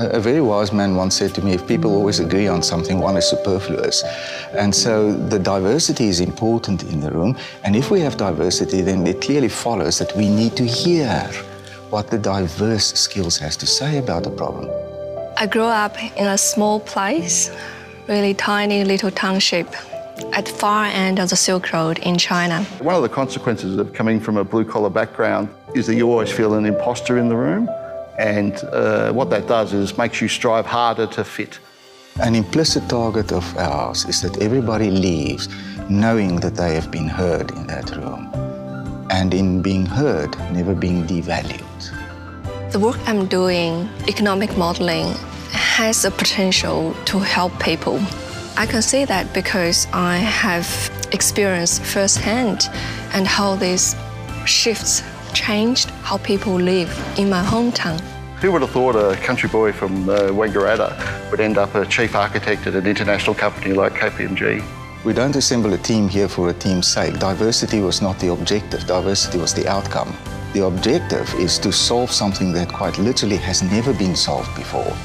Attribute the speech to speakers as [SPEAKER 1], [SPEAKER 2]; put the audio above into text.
[SPEAKER 1] A a very wise man once said to me, if people always agree on something, one is superfluous. And so the diversity is important in the room. And if we have diversity, then it clearly follows that we need to hear what the diverse skills has to say about the problem.
[SPEAKER 2] I grew up in a small place, really tiny little township at the far end of the Silk Road in China.
[SPEAKER 3] One of the consequences of coming from a blue collar background is that you always feel an imposter in the room. And uh, what that does is makes you strive harder to fit.
[SPEAKER 1] An implicit target of ours is that everybody leaves knowing that they have been heard in that room. And in being heard, never being devalued.
[SPEAKER 2] The work I'm doing, economic modeling, has the potential to help people. I can see that because I have experienced firsthand and how these shifts changed how people live in my hometown.
[SPEAKER 3] Who would have thought a country boy from uh, Wangaratta would end up a chief architect at an international company like KPMG?
[SPEAKER 1] We don't assemble a team here for a team's sake. Diversity was not the objective, diversity was the outcome. The objective is to solve something that quite literally has never been solved before.